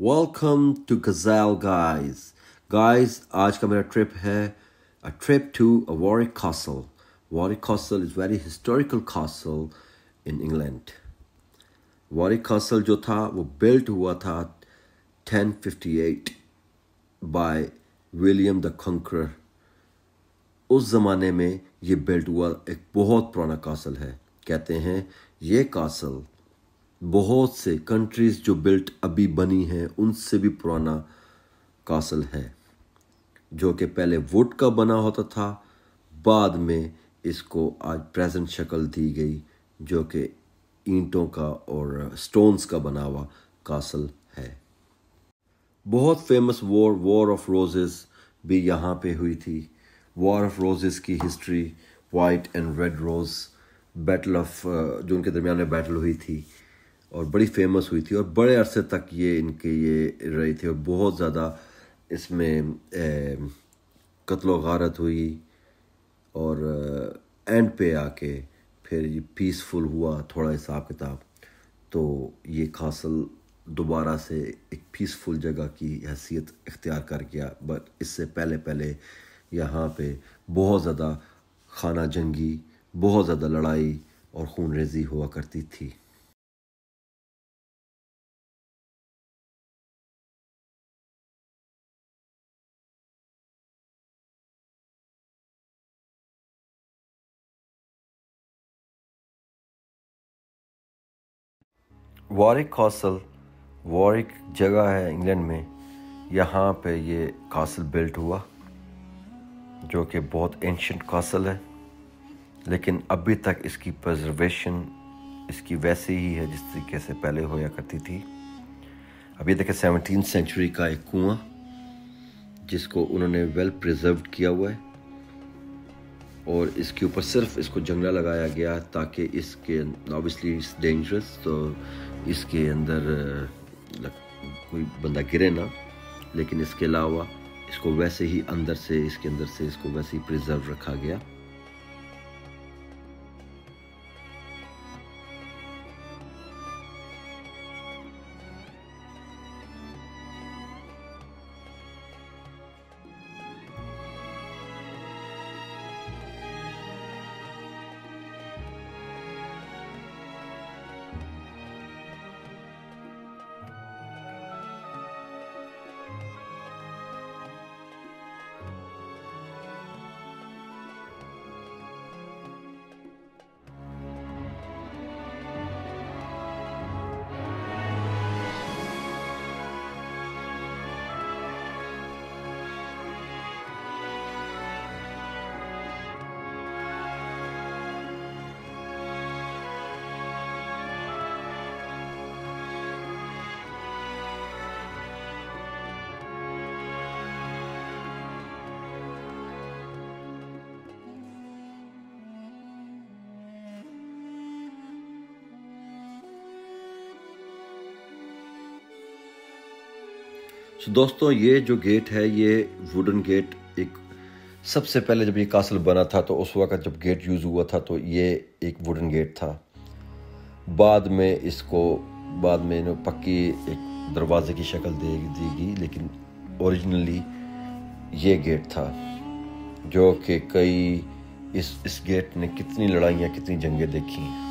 Welcome to गजैल guys guys आज का मेरा ट्रिप है a trip to a Warwick castle. Warwick castle is very historical castle in England Warwick castle जो था, वो बिल्ट हुआ था 1058 बाय विलियम द कंकर उस ज़माने में ये बिल्ट हुआ एक बहुत पुराना कासल है। कहते हैं ये कासल बहुत से कंट्रीज़ जो बिल्ट अभी बनी हैं, उनसे भी पुराना कासल है, जो कि पहले वुड का बना होता था, बाद में इसको आज प्रेजेंट शक्ल दी गई, जो कि ईंटों का और स्टोन्स का बना हुआ कासल है। बहुत famous war war of roses भी यहाँ पे हुई थी। वॉर ऑफ़ रोजेस की history white and red rose battle of जो उनके दरमियान में बैटल हुई थी। और बड़ी फ़ेमस हुई थी और बड़े अरसे तक ये इनके ये रही थी और बहुत ज़्यादा इसमें कत्ल गारत हुई और एंड पे आके फिर ये पीसफुल हुआ थोड़ा हिसाब किताब। तो ये खासल दोबारा से एक पीसफुल जगह की हैसियत इख्तियार कर गया। बट इससे पहले पहले यहाँ पे बहुत ज़्यादा खाना जंगी बहुत ज़्यादा लड़ाई और खून रेजी हुआ करती थी। वॉरिक कासल, वॉरिक जगह है इंग्लैंड में। यहाँ पे ये कासल बिल्ट हुआ, जो कि बहुत एंशंट कासल है। लेकिन अभी तक इसकी प्रजर्वेशन इसकी वैसे ही है, जिस तरीके से पहले होया करती थी। अभी देखें सेवनटीन सेंचुरी का एक कुआँ, जिसको उन्होंने वेल प्रिजर्व किया हुआ है। और इसके ऊपर सिर्फ़ इसको जंगला लगाया गया ताकि इसके ऑबियसली इट्स डेंजरस तो इसके अंदर कोई बंदा गिरे ना, लेकिन इसके अलावा इसको वैसे ही अंदर से, इसके अंदर से इसको वैसे ही प्रिजर्व रखा गया। सो दोस्तों, ये जो गेट है, ये वुडन गेट एक सबसे पहले जब ये कासल बना था तो उस वक्त जब गेट यूज़ हुआ था तो ये एक वुडन गेट था। बाद में इसको, बाद में इन्होंने पक्की एक दरवाजे की शक्ल दे दी गई लेकिन ओरिजिनली ये गेट था, जो कि कई इस इस गेट ने कितनी लड़ाइयाँ, कितनी जंगें देखी।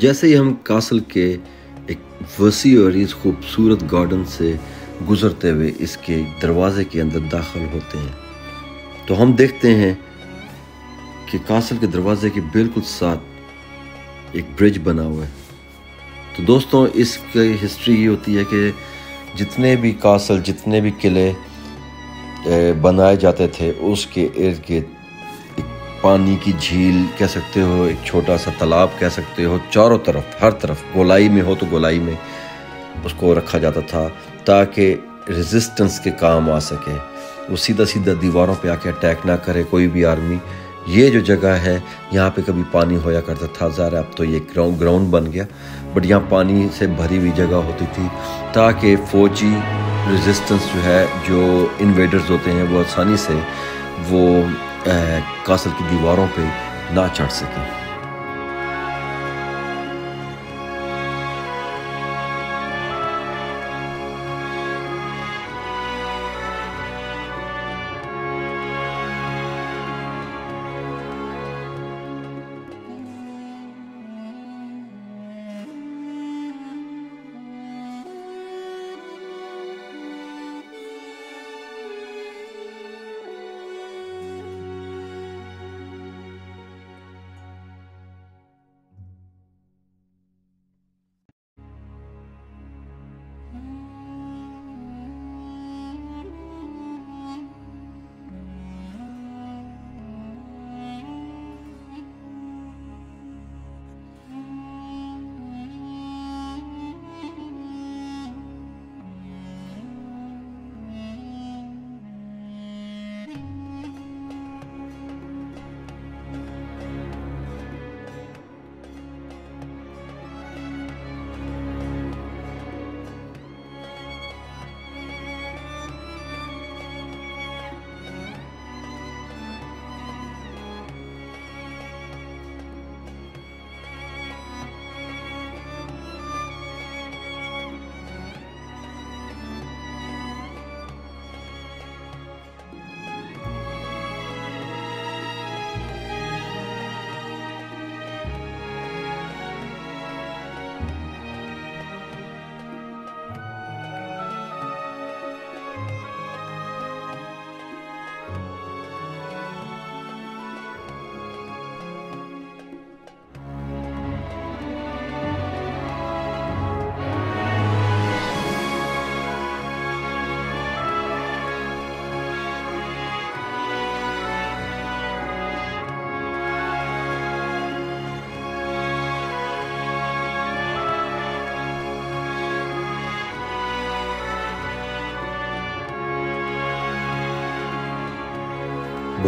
जैसे ही हम कासल के एक वसी और इस खूबसूरत गार्डन से गुजरते हुए इसके दरवाजे के अंदर दाखिल होते हैं तो हम देखते हैं कि कासल के दरवाजे के बिल्कुल साथ एक ब्रिज बना हुआ है। तो दोस्तों, इसकी हिस्ट्री ये होती है कि जितने भी कासल, जितने भी किले बनाए जाते थे, उसके इर्द गिर्द पानी की झील कह सकते हो, एक छोटा सा तालाब कह सकते हो, चारों तरफ़, हर तरफ़, गोलाई में हो तो गोलाई में उसको रखा जाता था ताकि रेजिस्टेंस के काम आ सके। वो सीधा सीधा दीवारों पे आके अटैक ना करे कोई भी आर्मी ये जो जगह है, यहाँ पे कभी पानी होया करता था। ज़रा अब तो ये ग्राउंड ग्राउंड बन गया। बट यहाँ पानी से भरी हुई जगह होती थी ताकि फौजी रेजिस्टेंस जो है, जो इन्वेडर्स होते हैं, वो आसानी से वो कासल की दीवारों पे ना चढ़ सकें।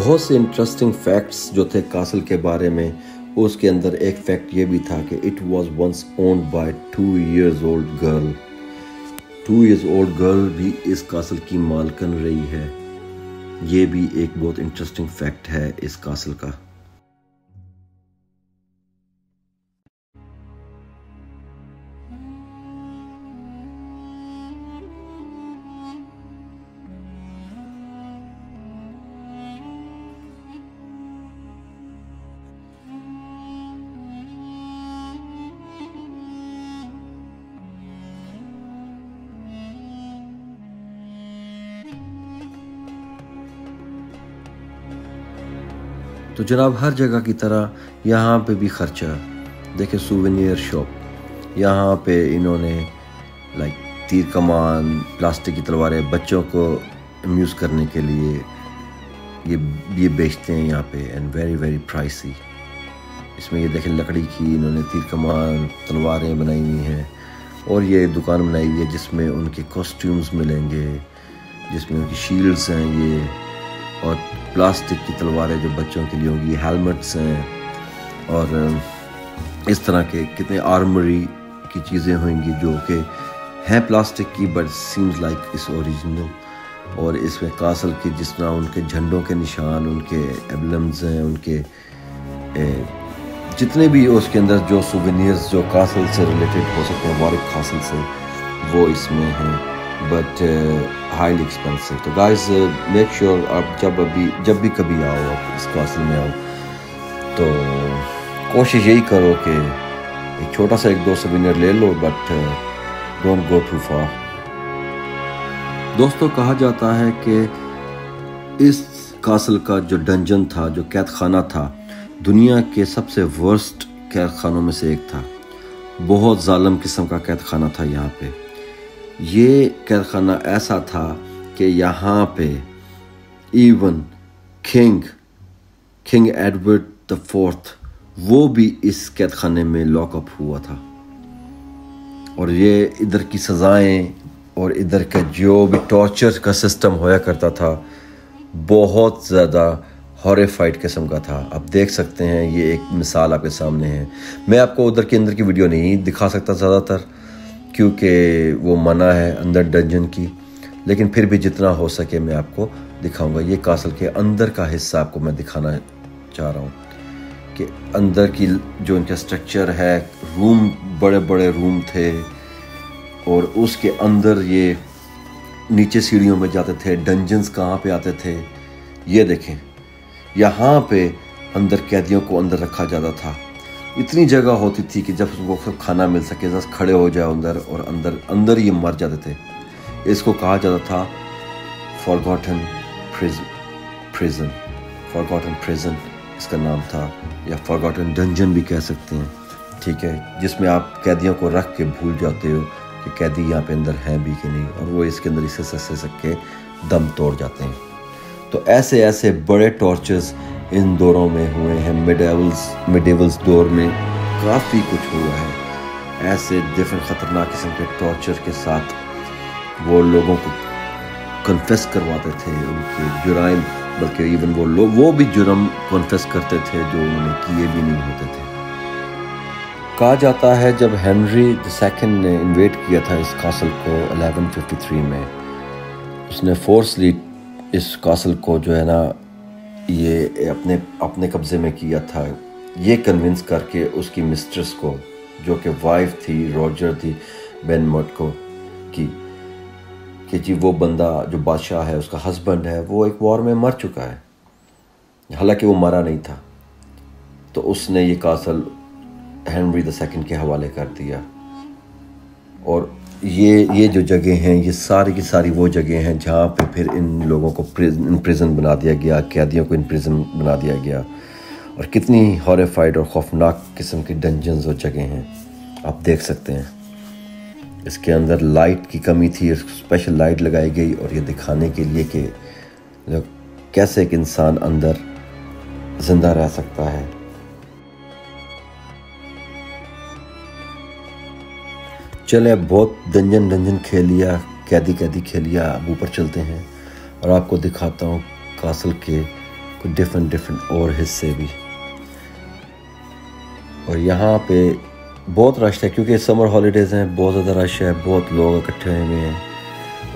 बहुत से इंटरेस्टिंग फैक्ट्स जो थे कासल के बारे में, उसके अंदर एक फैक्ट ये भी था कि it was once owned by two years old girl two years old girl भी इस कासल की मालकन रही है। ये भी एक बहुत इंटरेस्टिंग फैक्ट है इस कासल का। तो जनाब हर जगह की तरह यहाँ पे भी ख़र्चा। देखे सुवेनियर शॉप यहाँ पे इन्होंने लाइक तीर कमान प्लास्टिक की तलवारें बच्चों को अम्यूज़ करने के लिए ये ये बेचते हैं यहाँ पे एंड वेरी वेरी प्राइसी इसमें ये देखें लकड़ी की इन्होंने तीर कमान, तलवारें बनाई हुई हैं और ये दुकान बनाई हुई है जिसमें उनके कॉस्ट्यूम्स मिलेंगे, जिसमें उनकी शील्ड्स हैं ये और प्लास्टिक की तलवारें जो बच्चों के लिए होंगी हेलमेट्स हैं और इस तरह के कितने आर्मरी की चीज़ें होंगी जो कि हैं प्लास्टिक की but seems like is original और इसमें कासल के जिस तरह उनके झंडों के निशान उनके एबलम्स हैं उनके ए, जितने भी उसके अंदर जो सुवेनियर्स जो कासल से रिलेटेड हो सकते हैं वारिक कासल से वो इसमें हैं। बट हाईली एक्सपेंसिव तो गाइस मेक श्योर आप जब अभी जब भी कभी आओ आप इस कासल में आओ तो कोशिश यही करो कि एक छोटा सा एक दो सविनर ले लो but don't go too far दोस्तों, कहा जाता है कि इस कासल का जो डंजन था, जो कैद खाना था, दुनिया के सबसे वर्स्ट कैद खानों में से एक था। बहुत ालम किस्म का कैद खाना था यहाँ पे। ये कैद खाना ऐसा था कि यहाँ पे even king king Edward the fourth वो भी इस कैद खाने में लॉकअप हुआ था। और ये इधर की सज़ाएँ और इधर का जो भी टॉर्चर का सिस्टम होया करता था, बहुत ज़्यादा हॉरीफाइड किस्म का था। आप देख सकते हैं, ये एक मिसाल आपके सामने है। मैं आपको उधर के अंदर की वीडियो नहीं दिखा सकता ज़्यादातर। क्योंकि वो मना है अंदर डंजन की। लेकिन फिर भी जितना हो सके मैं आपको दिखाऊँगा। ये कासल के अंदर का हिस्सा आपको मैं दिखाना चाह रहा हूँ कि अंदर की जो इनका स्ट्रक्चर है रूम बड़े बड़े रूम थे और उसके अंदर ये नीचे सीढ़ियों में जाते थे डंजन्स कहाँ पे आते थे, ये देखें। यहाँ पे अंदर कैदियों को अंदर रखा जाता था। इतनी जगह होती थी कि जब उनको सब खाना मिल सके बस खड़े हो जाए अंदर और अंदर अंदर ही मर जाते थे। इसको कहा जाता था फॉरगॉटन प्रिजन फॉरगॉटन प्रिजन इसका नाम था, या फॉरगॉटन डंजन भी कह सकते हैं। ठीक है, जिसमें आप कैदियों को रख के भूल जाते हो कि कैदी यहाँ पे अंदर हैं भी कि नहीं, और वो इसके अंदर इसे सस्ते के दम तोड़ जाते हैं। तो ऐसे ऐसे बड़े टॉर्चर्स इन दौरों में हुए हैं। मिडेवल्स मिडेवल्स दौर में काफ़ी कुछ हुआ है। ऐसे डिफरेंट ख़तरनाक किस्म के टॉर्चर के साथ वो लोगों को कन्फेस करवाते थे, उनके जुराइम बल्कि इवन वो लोग वो भी जुर्म कन्फेस करते थे जो उन्होंने किए भी नहीं होते थे। कहा जाता है जब हेनरी द सेकंड ने इन्वेट किया था इस कासल को 1153 में, उसने फोर्सली इस कासल को जो है ना ये अपने अपने कब्ज़े में किया था। ये कन्विंस करके उसकी मिस्ट्रेस को, जो कि वाइफ थी रॉजर थी बेनमोट को, की, कि जी वो बंदा जो बादशाह है, उसका हस्बैंड है, वो एक वॉर में मर चुका है। हालाँकि वो मरा नहीं था। तो उसने ये कासल हेनरी द सेकंड के हवाले कर दिया। और ये ये जो जगह हैं, ये सारी की सारी वो जगह हैं जहाँ पे फिर इन लोगों को इन प्रिजन बना दिया गया, कैदियों को इन प्रिजन बना दिया गया। और कितनी हॉरीफाइड और खौफनाक किस्म की डंजन्स और जगह हैं। आप देख सकते हैं। इसके अंदर लाइट की कमी थी स्पेशल लाइट लगाई गई और ये दिखाने के लिए कि कैसे एक इंसान अंदर ज़िंदा रह सकता है। चले बहुत दंजन दंजन खेल लिया कैदी कैदी खेल लिया, अब ऊपर चलते हैं। और आपको दिखाता हूँ कासल के कुछ डिफरेंट डिफरेंट और हिस्से भी। और यहाँ पे बहुत रश है, क्योंकि समर हॉलीडेज़ हैं, बहुत ज़्यादा रश है, बहुत लोग इकट्ठे हुए हैं।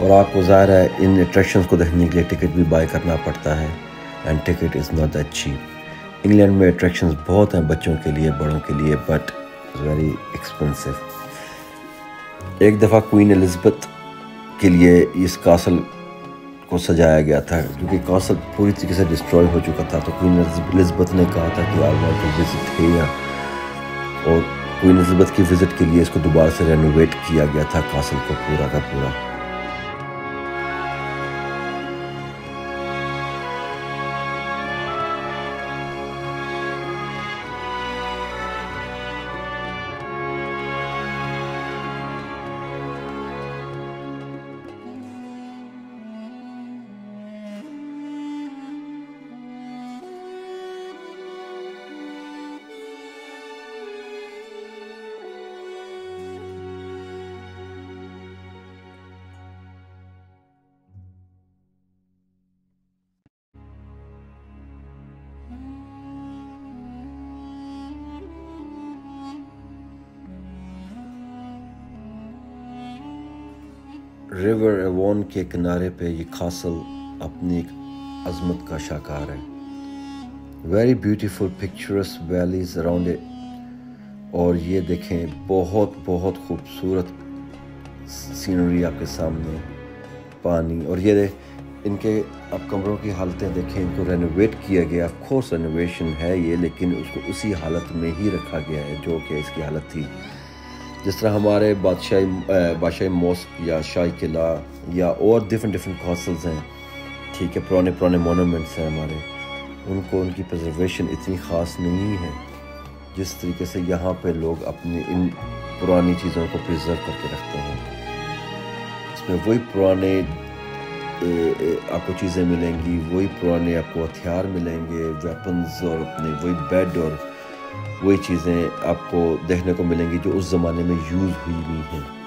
और आपको ज़ाहिर है, इन अट्रैक्शंस को देखने के लिए टिकट भी बाय करना पड़ता है। And ticket is not that cheap England में अट्रैक्शन बहुत हैं बच्चों के लिए, बड़ों के लिए बट वेरी एक्सपेंसिव एक दफ़ा क्वीन एलिज़बेथ के लिए इस कासल को सजाया गया था, क्योंकि कासल पूरी तरीके से डिस्ट्रॉय हो चुका था तो क्वीन एलिज़बेथ ने कहा था कि I want to visit here और क्वीन एलिज़बेथ की विज़िट के लिए इसको दोबारा से रेनोवेट किया गया था कासल को पूरा का पूरा। रिवर एवोन के किनारे पे ये खासल अपनी एक अजमत का शाकार है। Very beautiful picturesque valleys around it और ये देखें, बहुत बहुत खूबसूरत सीनरी आपके सामने, पानी। और ये इनके अब कमरों की हालतें देखें, इनको रेनोवेट किया गया। ऑफ़ कोर्स रेनोवेशन है ये, लेकिन उसको उसी हालत में ही रखा गया है, जो कि इसकी हालत थी। जिस तरह हमारे बादशाही बादशाही मॉस्क या शाही किला या और डिफरेंट डिफरेंट कौसल्स हैं, ठीक है, पुराने पुराने मोनूमेंट्स हैं हमारे, उनको, उनकी प्रजर्वेशन इतनी ख़ास नहीं है, जिस तरीके से यहाँ पे लोग अपनी इन पुरानी चीज़ों को प्रिजर्व करके रखते हैं। इसमें वही पुराने आपको चीज़ें मिलेंगी, वही पुराने आपको हथियार मिलेंगे वेपन्स और अपने, वही बेड और वही चीज़ें आपको देखने को मिलेंगी जो उस ज़माने में यूज़ हुई हुई हैं।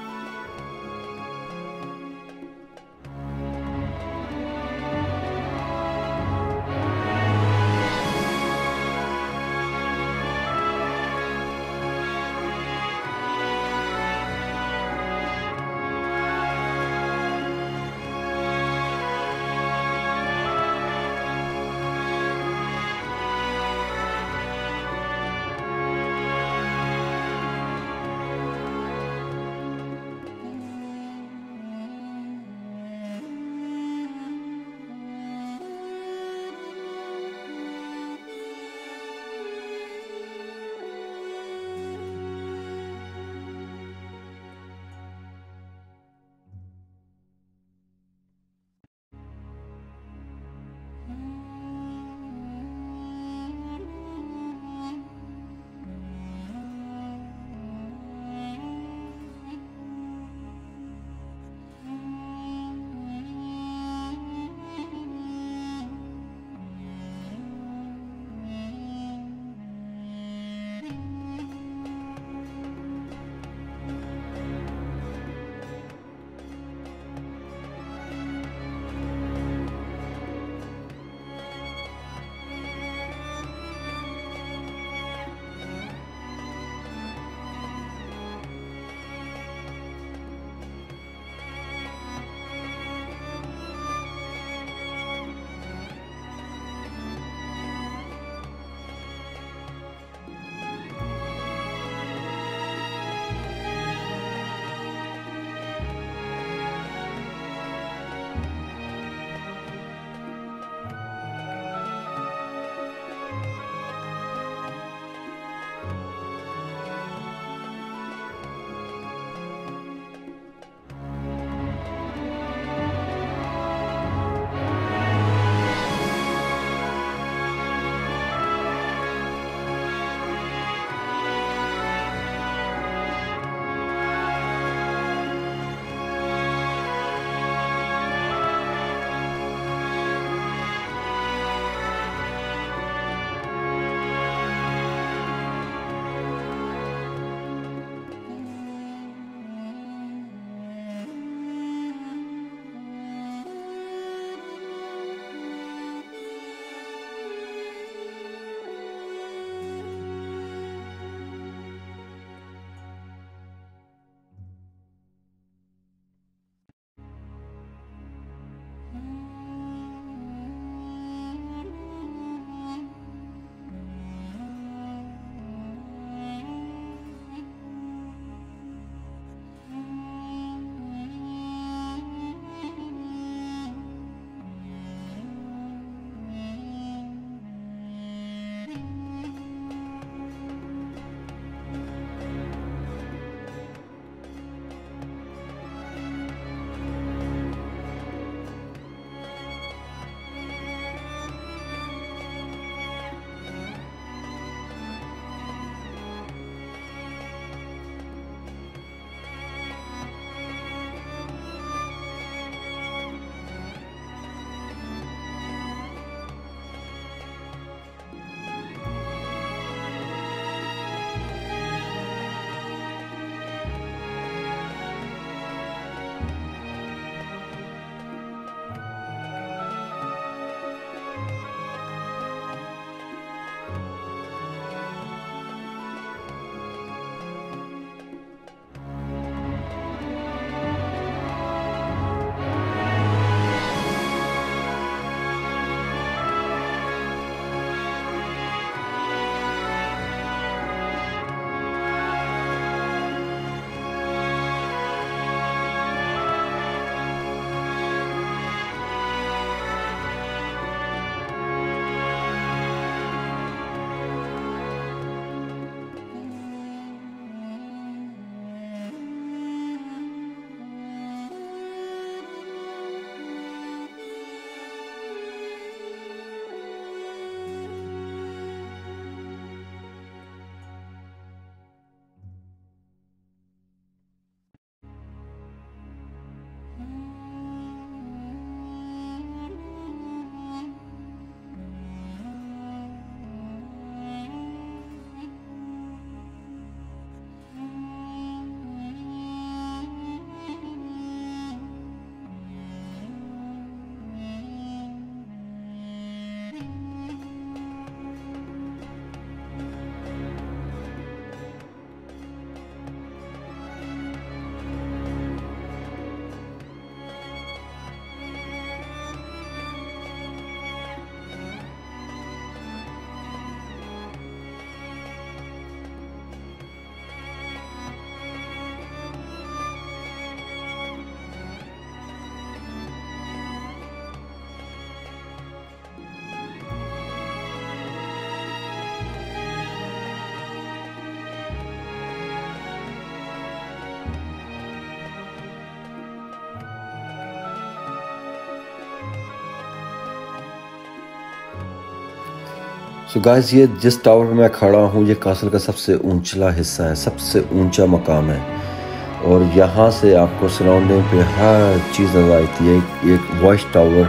सो गाइस ये जिस टावर पे मैं खड़ा हूँ, ये कासल का सबसे ऊंचला हिस्सा है, सबसे ऊँचा मकाम है। और यहाँ से आपको सराउंडिंग पे हर चीज़ नज़र आती है, एक वॉइस टावर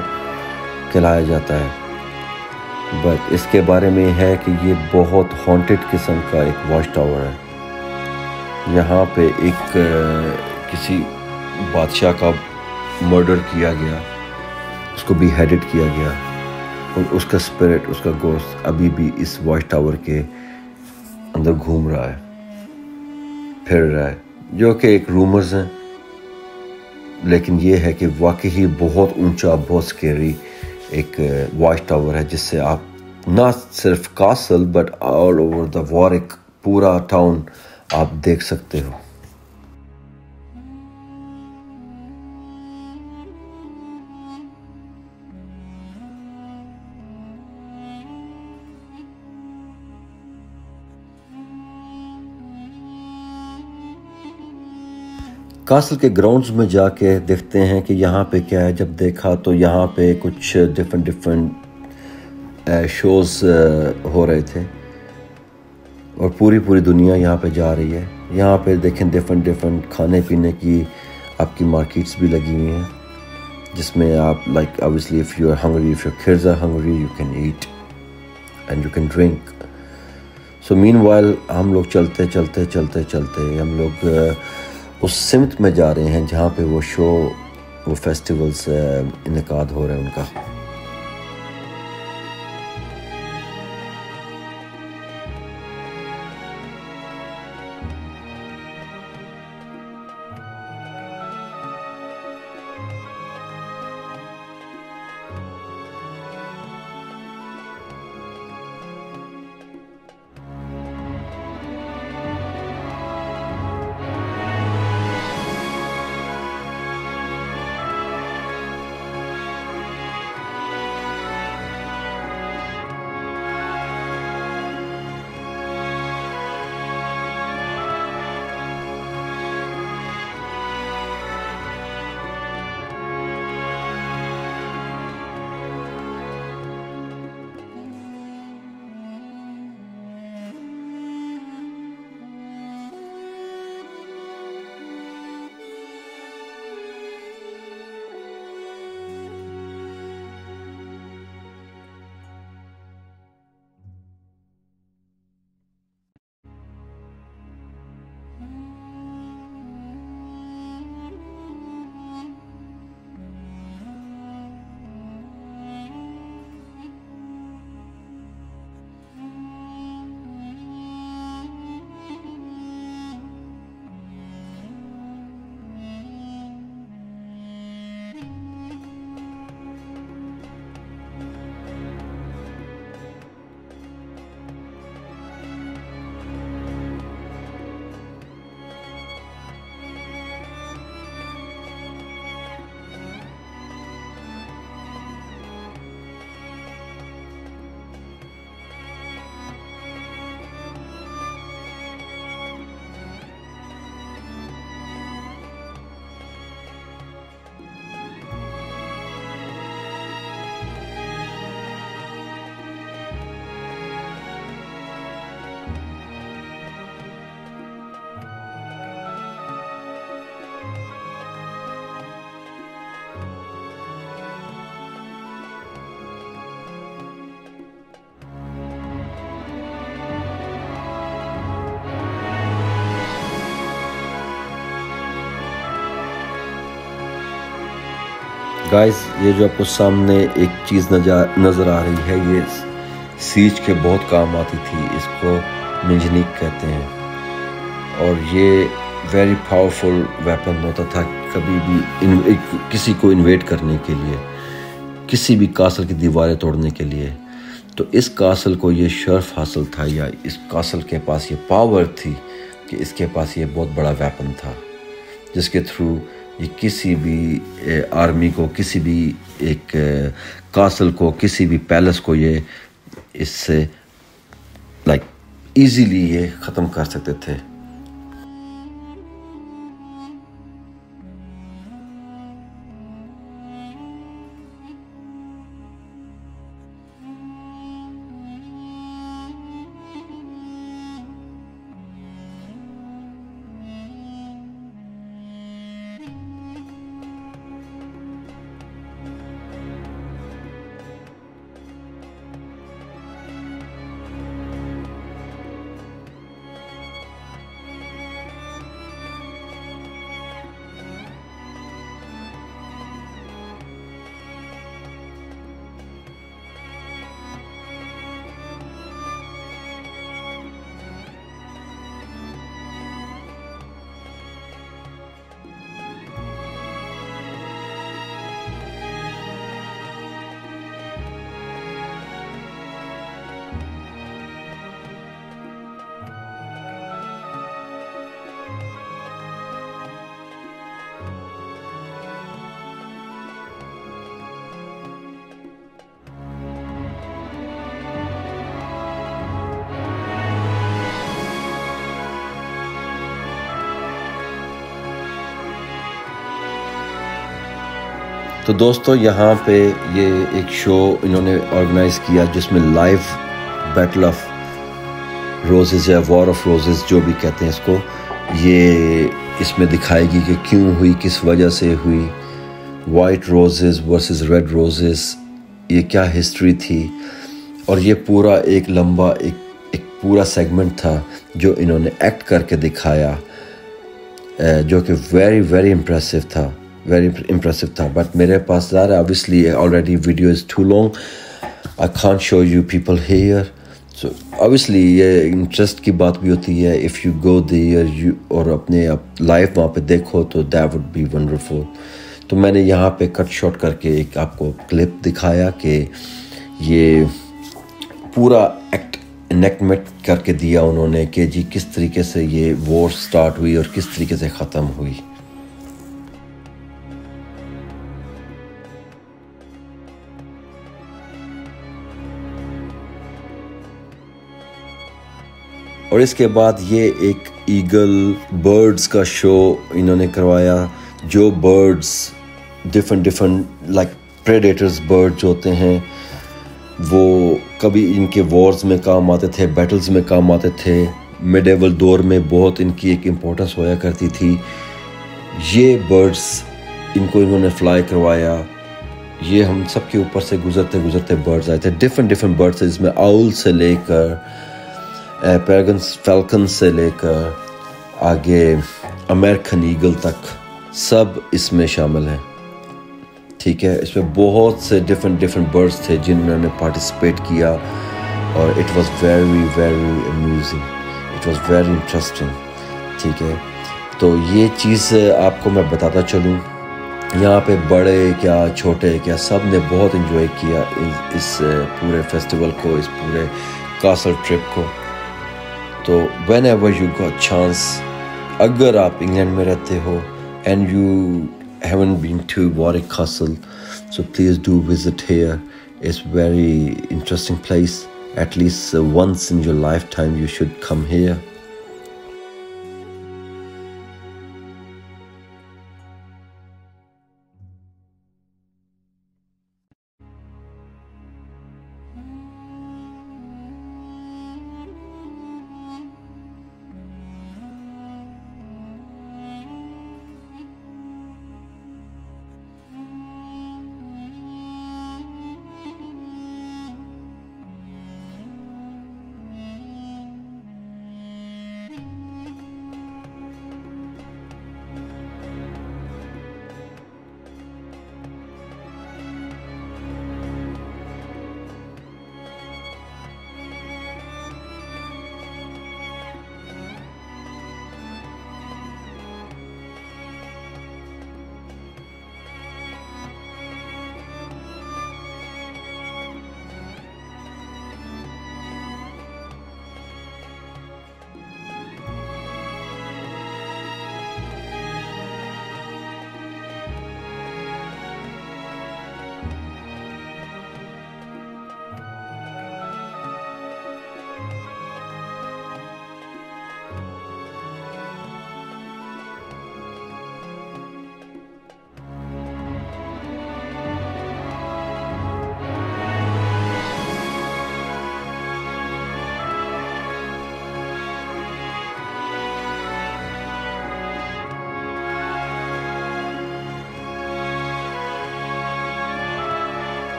कहलाया जाता है। बट इसके बारे में है कि ये बहुत हॉन्टेड किस्म का एक वॉच टावर है। यहाँ पे एक किसी बादशाह का मर्डर किया गया, उसको भी हेडेड किया गया। और उसका स्पिरिट उसका गोश्त अभी भी इस वॉच टावर के अंदर घूम रहा है, फिर रहा है। जो कि एक रूमर्स हैं, लेकिन ये है कि वाकई ही बहुत ऊँचा, बहुत स्केरी एक वॉच टावर है, जिससे आप ना सिर्फ़ castle but all over the Warwick पूरा टाउन आप देख सकते हो। कासल के ग्राउंड्स में जाके देखते हैं कि यहाँ पे क्या है। जब देखा तो यहाँ पे कुछ डिफरेंट डिफरेंट शोज़ हो रहे थे। और पूरी पूरी दुनिया यहाँ पे जा रही है। यहाँ पे देखें डिफरेंट डिफरेंट खाने पीने की आपकी मार्केट्स भी लगी हुई हैं, जिसमें आप like obviously if you are hungry if your kids are hungry you can eat and you can drink so mean हम लोग चलते चलते चलते चलते हम लोग उस सिमत में जा रहे हैं जहाँ पे वो शो, वो फेस्टिवल्स इनका हो रहे हैं उनका। गाइस ये जो आपको सामने एक चीज़ नज़र नज़र आ रही है ये सीज के बहुत काम आती थी इसको मिंजनिक कहते हैं। और ये वेरी पावरफुल वेपन होता था कभी भी इन, एक, किसी को इन्वेट करने के लिए किसी भी कासल की दीवारें तोड़ने के लिए। तो इस कासल को ये शर्फ हासिल था या इस कासल के पास ये पावर थी कि इसके पास ये बहुत बड़ा वेपन था जिसके थ्रू ये किसी भी आर्मी को, किसी भी एक कासल को, किसी भी पैलेस को ये इससे लाइक इजीली ये ख़त्म कर सकते थे। तो दोस्तों, यहाँ पे ये एक शो इन्होंने ऑर्गेनाइज किया जिसमें लाइव बैटल ऑफ़ रोजेज या वॉर ऑफ़ रोजेज जो भी कहते हैं इसको, ये इसमें दिखाएगी कि क्यों हुई, किस वजह से हुई। White roses versus red roses ये क्या हिस्ट्री थी। और ये पूरा एक लंबा, एक एक पूरा सेगमेंट था जो इन्होंने एक्ट करके दिखाया जो कि वेरी वेरी इम्प्रेसिव था। वेरी इम्प्रेसिव था बट मेरे पास ज़्यादा obviously already video is too long I can't show you people here so ये इंटरेस्ट की बात भी होती है if you go there you और अपने आप लाइफ वहाँ पे देखो तो दैट वुड बी वंडरफुल तो मैंने यहाँ पे कट शॉट करके एक आपको क्लिप दिखाया कि ये पूरा एक्ट इनेक्टमेंट करके दिया उन्होंने कि जी किस तरीके से ये वॉर स्टार्ट हुई और किस तरीके से ख़त्म हुई। और इसके बाद ये एक ईगल बर्ड्स का शो इन्होंने करवाया, जो birds different different like predators birds होते हैं। वो कभी इनके वॉर्स में काम आते थे बैटल्स में काम आते थे। मिडेवल दौर में बहुत इनकी एक इम्पोर्टेंस होया करती थी। ये बर्ड्स इनको इन्होंने फ्लाई करवाया। ये हम सब के ऊपर से गुजरते गुजरते बर्ड्स आए थे। डिफरेंट डिफरेंट बर्ड्स इसमें आउल से लेकर पैगन फैल्कन से लेकर आगे अमेरिकन ईगल तक सब इसमें शामिल हैं। ठीक है, इसमें बहुत से डिफरेंट डिफरेंट बर्ड्स थे जिन्होंने पार्टिसिपेट किया और it was very very amusing it was very interesting ठीक है तो ये चीज़ आपको मैं बताता चलूँ। यहाँ पे बड़े क्या, छोटे क्या, सबने बहुत इन्जॉय किया इस पूरे फेस्टिवल को, इस पूरे कासल ट्रिप को। तो whenever you got chance अगर आप इंग्लैंड में रहते हो and you haven't been to Warwick Castle, so please do visit here. It's very interesting place. At least uh, once in your lifetime, you should come here.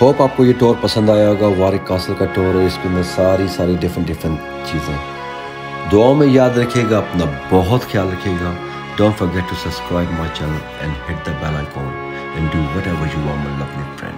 hope आपको ये tour पसंद आया होगा, वारिक कासल का tour है इसके अंदर सारी सारी डिफरेंट डिफरेंट चीज़ें। दुआओं में याद रखिएगा, अपना बहुत ख्याल रखिएगा। Don't forget to subscribe my channel and hit the bell icon and do whatever you are my lovely friend